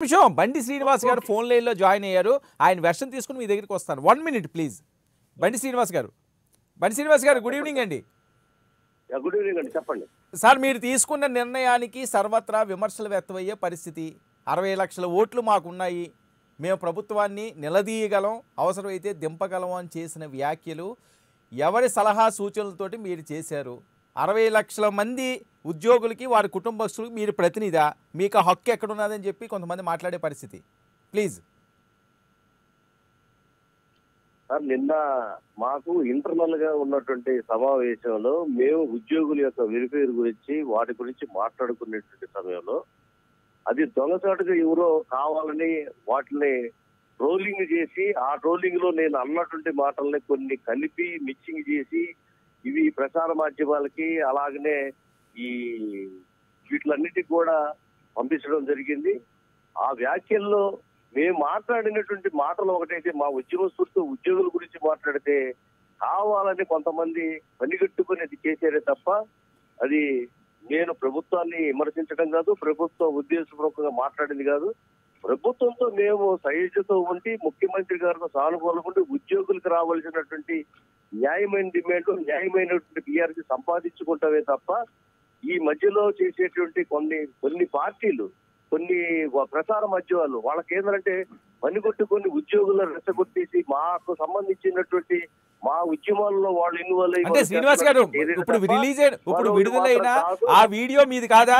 నిమిషం బండి శ్రీనివాస్ గారు ఫోన్ లైన్లో జాయిన్ అయ్యారు. ఆయన వెర్షన్ తీసుకుని మీ దగ్గరికి వస్తాను. వన్ మినిట్ ప్లీజ్ బండి శ్రీనివాస్ గారు. బండి శ్రీనివాస్ గారు గుడ్ ఈవినింగ్ అండి. యా, గుడ్ ఈవినింగ్ అండి. చెప్పండి. సార్ మీరు తీసుకున్న నిర్ణయానికి సర్వత్రా విమర్శలు వ్యక్తమయ్యే పరిస్థితి. అరవై లక్షల ఓట్లు మాకున్నాయి. మేము ప్రభుత్వాన్ని నిలదీయగలం అవసరమైతే దింపగలం అని చేసిన వ్యాఖ్యలు ఎవరి సలహా సూచనలతోటి మీరు చేశారు? అరవై లక్షల మంది ఉద్యోగులకి వారి కుటుంబస్తులకి మీరు ప్రతినిధి? మీకు హక్కు హక్కు ఎక్కడున్నదని చెప్పి కొంతమంది మాట్లాడే పరిస్థితి. ప్లీజ్. సార్ నిన్న మాకు ఇంటర్నల్గా ఉన్నటువంటి సమావేశంలో మేము ఉద్యోగుల యొక్క వెరిఫైర్ గురించి వాటి గురించి మాట్లాడుకునేటువంటి సమయంలో అది దొంగచాటుగా ఎవరో కావాలని వాటిని ట్రోలింగ్ చేసి ఆ ట్రోలింగ్లో నేను అన్నటువంటి మాటల్ని కొన్ని కలిపి మిక్సింగ్ చేసి ఇవి ప్రసార మాధ్యమాలకి అలాగనే ఈ వీటిలన్నిటికి కూడా పంపించడం జరిగింది. ఆ వ్యాఖ్యల్లో మేము మాట్లాడినటువంటి మాటలు ఒకటైతే మా ఉద్యమస్తులతో ఉద్యోగుల గురించి మాట్లాడితే కావాలని కొంతమంది పనిగట్టుకుని అది చేశారే తప్ప అది నేను ప్రభుత్వాన్ని విమర్శించడం కాదు ప్రభుత్వం ఉద్దేశపూర్వకంగా మాట్లాడింది కాదు. ప్రభుత్వంతో మేము సహిష్ణుతో ఉండి ముఖ్యమంత్రి గారితో సానుకూలంగా ఉండి ఉద్యోగులకు రావాల్సినటువంటి న్యాయమైన డిమాండ్ న్యాయమైనటువంటి బీఆర్సీ సంపాదించుకుంటామే తప్ప ఈ మధ్యలో చేసేటువంటి కొన్ని కొన్ని పార్టీలు కొన్ని ప్రసార మాధ్యమాలు వాళ్ళకి ఏంటంటే పనిగొట్టుకొని ఉద్యోగులను రెచ్చగొట్టేసి మాకు సంబంధించినటువంటి మా ఉద్యమాల్లో వాళ్ళు ఇన్వాల్వ్ అయ్యి అంటే శ్రీనివాస్ గారు ఇప్పుడు రిలీజ్ ఇప్పుడు విడుదలైన. ఆ వీడియో మీది కాదా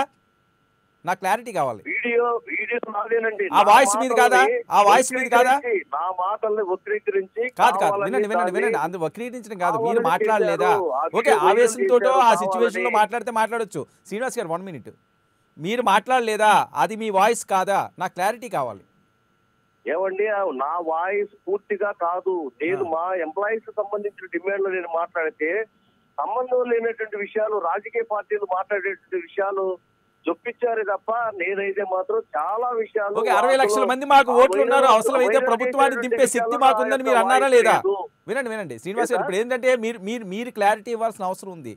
నాకు క్లారిటీ కావాలి. వీడియో వీడియో నాదేనండి. ఆ వాయిస్ మీది కాదా? ఆ వాయిస్ మీది కాదా? నా మాటల్ని వక్రీకరించి కాదు కాదు. వినండి వినండి వినండి. అందులో వక్రీకరించడం కాదు. మీరు మాట్లాడలేదా? ఓకే ఆవేశంతో ఆ సిచ్యువేషన్లో. మాట్లాడితే మాట్లాడొచ్చు. శ్రీనివాస్ గారు వన్ మినిట్ మీరు మాట్లాడలేదా? అది మీ వాయిస్ కాదా? నాకు క్లారిటీ కావాలి. ఏమండి నా వాయిస్ పూర్తిగా కాదు. నేను. మా ఎంప్లాయీస్ సంబంధించిన డిమాండ్లు నేను మాట్లాడితే సంబంధం లేనటువంటి విషయాలు రాజకీయ పార్టీలు మాట్లాడేటువంటి విషయాలు చొప్పించారే తప్ప నేనైతే మాత్రం చాలా విషయాలు అరవై లక్షల మంది మాకు ఓట్లు ఉన్నారు అవసరమైతే ప్రభుత్వాన్ని దింపే శక్తి మాకుందని మీరు అన్నారా లేదా? వినండి వినండి శ్రీనివాస్ గారు? ఇప్పుడు ఏంటంటే మీరు మీరు మీరు క్లారిటీ ఇవ్వాల్సిన అవసరం ఉంది.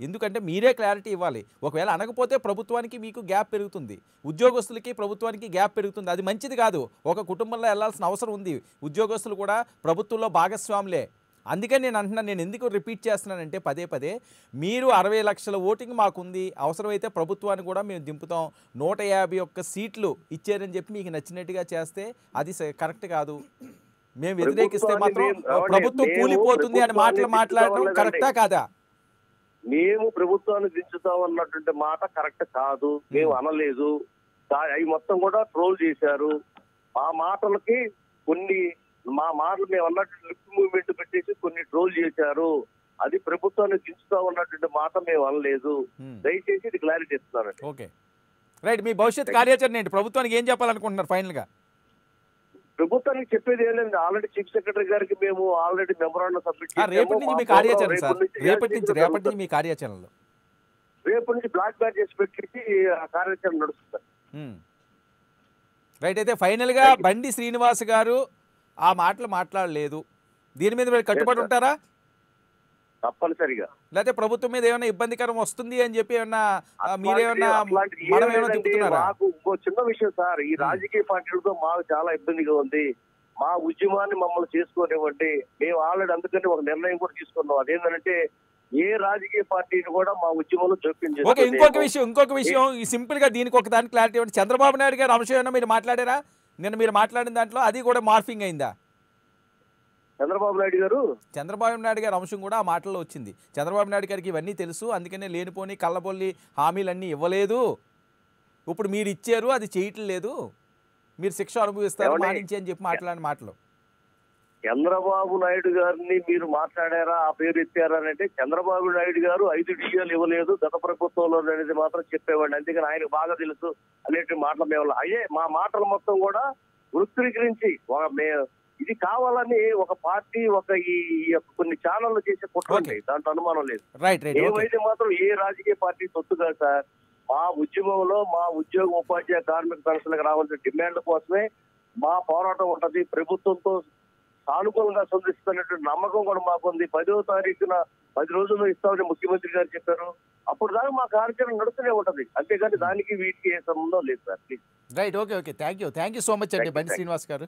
ఎందుకంటే మీరే క్లారిటీ ఇవ్వాలి. ఒకవేళ అనకపోతే ప్రభుత్వానికి మీకు గ్యాప్ పెరుగుతుంది. ఉద్యోగస్తులకి ప్రభుత్వానికి గ్యాప్ పెరుగుతుంది. అది మంచిది కాదు. ఒక కుటుంబంలో వెళ్ళాల్సిన అవసరం ఉంది. ఉద్యోగస్తులు కూడా ప్రభుత్వంలో భాగస్వాములే. అందుకని నేను అంటున్నాను నేను ఎందుకు రిపీట్ చేస్తున్నానంటే పదే పదే మీరు అరవై లక్షల ఓటింగ్ మాకుంది అవసరమైతే ప్రభుత్వాన్ని కూడా మేము దింపుతాం నూట యాభై ఒక్క సీట్లు ఇచ్చారని చెప్పి మీకు నచ్చినట్టుగా చేస్తే అది కరెక్ట్ కాదు. మేము వ్యతిరేకిస్తే మాత్రం ప్రభుత్వం కూలిపోతుంది అని మాటలు మాట్లాడడం కరెక్టా కాదా? మేము ప్రభుత్వాన్ని దించుతాం అన్నటువంటి మాట కరెక్ట్ కాదు. మేము అనలేదు. అవి మొత్తం కూడా ట్రోల్ చేశారు. ఆ మాటలకి కొన్ని మా మాటలు మేము అన్నట్టు లిప్ మూవ్మెంట్ పెట్టేసి కొన్ని ట్రోల్ చేశారు. అది ప్రభుత్వాన్ని దించుతాం అన్నటువంటి మాట మేము అనలేదు. దయచేసి ఇది క్లారిటీ ఇస్తున్నానండి ఓకే. రైట్ మీ భవిష్యత్ కార్యాచరణ ఏంటి? ప్రభుత్వానికి ఏం చెప్పాలనుకుంటున్నారు ఫైనల్గా? ప్రభుత్వానికి చెప్పేది ఏం లేదు. ఆల్రెడీ చీఫ్ సెక్రటరీ గారికి మేము ఆల్రెడీ మెమరాండం సబ్మిట్ రేపటి నుంచి మీ కార్యాచరణ సార్. రేపటి నుంచి రేపటి నుంచి మీ కార్యాచరణలో. రేపటి నుంచి బ్లాక్ బ్యాచెస్ పెట్టేసి ఆ కార్యాచరణ నడుస్తుంది. రైట్ అయితే ఫైనల్గా బండి శ్రీనివాస్ గారు ఆ మాటలు మాట్లాడలేదు. దీని మీద మీరు కట్టుబడి. ఉంటారా? తప్పనిసరిగా. లేకపోతే ప్రభుత్వం మీద ఏమైనా ఇబ్బందికరం వస్తుంది అని చెప్పి ఏమన్నా మీరేమన్నా మాకు ఇంకో చిన్న విషయం సార్. ఈ రాజకీయ పార్టీలతో మాకు చాలా ఇబ్బందిగా ఉంది. మా ఉద్యమాన్ని మమ్మల్ని చేసుకోనివ్వండి. మేము ఆల్రెడీ అందుకని ఒక నిర్ణయం కూడా తీసుకున్నాం. అదేంటంటే ఏ రాజకీయ పార్టీని కూడా మా ఉద్యమంలో జోక్యం. ఇంకొక విషయం ఇంకొక విషయం సింపుల్గా దీనికి ఒక దానికి క్లారిటీ ఇవ్వండి. చంద్రబాబు నాయుడు గారు అంశం మీరు మాట్లాడారా? నిన్న మీరు మాట్లాడిన దాంట్లో అది కూడా మార్ఫింగ్ అయిందా? చంద్రబాబు నాయుడు గారు? చంద్రబాబు నాయుడు గారి అంశం కూడా ఆ మాటల్లో వచ్చింది. చంద్రబాబు నాయుడు గారికి ఇవన్నీ తెలుసు అందుకనే లేనిపోని కళ్ళబొల్లి హామీలన్నీ ఇవ్వలేదు. ఇప్పుడు మీరు ఇచ్చారు అది చేయటం లేదు మీరు శిక్ష అనుభవిస్తారు? మానించి అని చెప్పి మాట్లాడిన మాటలు. చంద్రబాబు నాయుడు గారిని మీరు మాట్లాడారా ఆ పేరు ఎత్తారా అని అంటే చంద్రబాబు నాయుడు గారు ఐదు డిఎల్ ఇవ్వలేదు గత ప్రభుత్వంలో అనేది మాత్రం చెప్పేవాడిని. అందుకని ఆయనకు బాగా తెలుసు అనేటి మాటలు మేము అయ్యే మా మాటలు మొత్తం కూడా వృత్తికరించి ఇది కావాలని ఒక పార్టీ ఒక ఈ కొన్ని ఛానళ్ళు చేసే కుట్రండి దాంట్లో అనుమానం లేదు. ఏమైతే మాత్రం ఏ రాజకీయ పార్టీ తొత్తు కాదు సార్ మా ఉద్యమంలో మా ఉద్యోగ ఉపాధ్యాయ కార్మిక పెన్షన్లకు రావాల్సిన డిమాండ్ల కోసమే మా పోరాటం ఉంటది. ప్రభుత్వంతో సానుకూలంగా స్పందిస్తున్నటువంటి నమ్మకం కూడా మాకుంది. పదో తారీఖున పది రోజుల్లో ఇస్తామని ముఖ్యమంత్రి గారు చెప్పారు. అప్పుడు దాకా మా కార్యాచరణ నడుస్తూనే ఉంటది. అంతేగాని దానికి వీటికి ఏ సంబంధం లేదు sir. Please right okay okay thank you thank you so much అండి. Thank you, బండి. శ్రీనివాస్ గారు.